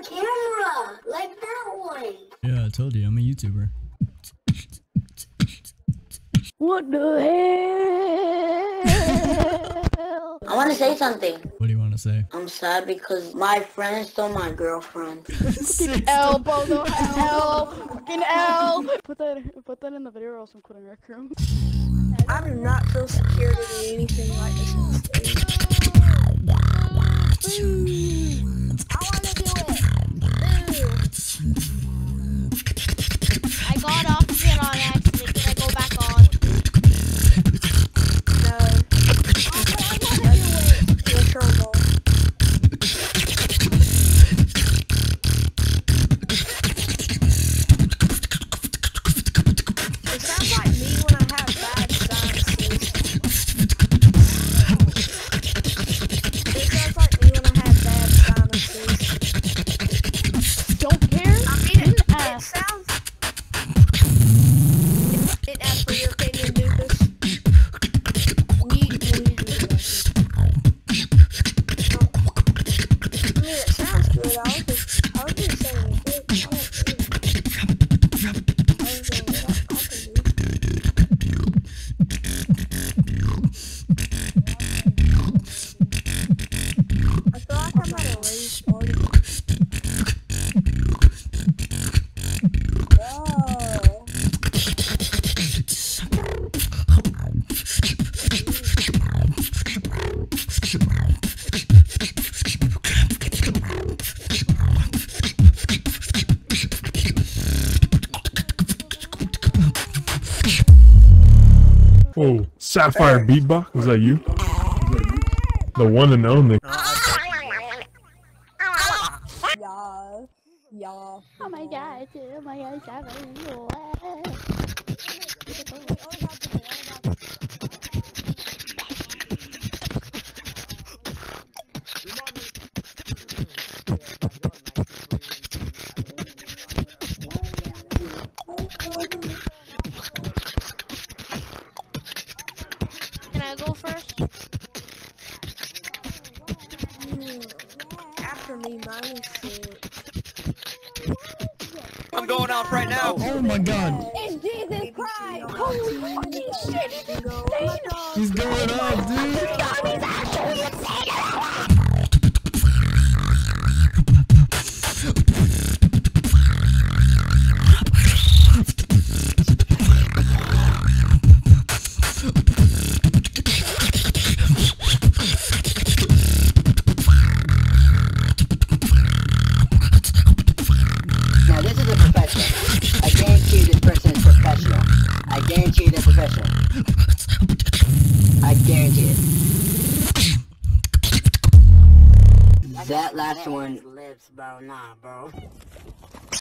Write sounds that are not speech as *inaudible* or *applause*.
a camera like that one. Yeah, I told you, I'm a YouTuber. What the hell? I want to say something. What do you want to say? I'm sad because my friend stole my girlfriend. *laughs* L, bro, no L, fucking L. Put that, put that in the video or else I'm quitting rec room. I do not feel secure to do anything like this Oh, Sapphire Beatbox? Was that you? The one and only. Yeah. Yeah. Oh my god, oh my god, oh my god. Can I go first? After me, mine is shit. I'm going off right now. Oh, oh my god, It's Jesus Christ! Holy fucking shit, he's going off, dude. I guarantee it. That last one lives, bro. Nah, bro.